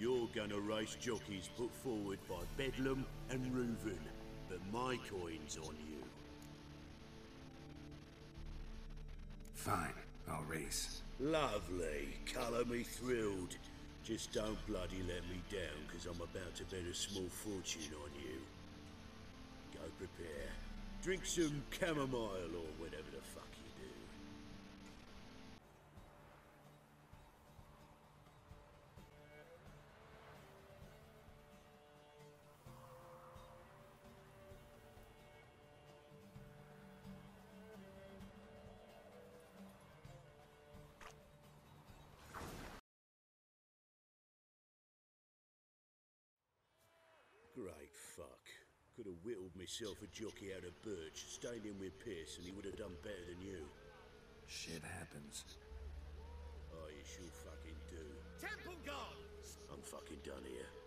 You're gonna race jockeys put forward by Bedlam and Reuven, but my coin's on you. Fine, I'll race. Lovely. Colour me thrilled. Just don't bloody let me down, because I'm about to bet a small fortune on you. Go prepare. Drink some chamomile or whatever the fuck fuck. Could have whittled myself a jockey out of Birch, stayed in with Pierce, and he would have done better than you. Shit happens. Oh, you sure fucking do. Temple Guard! I'm fucking done here.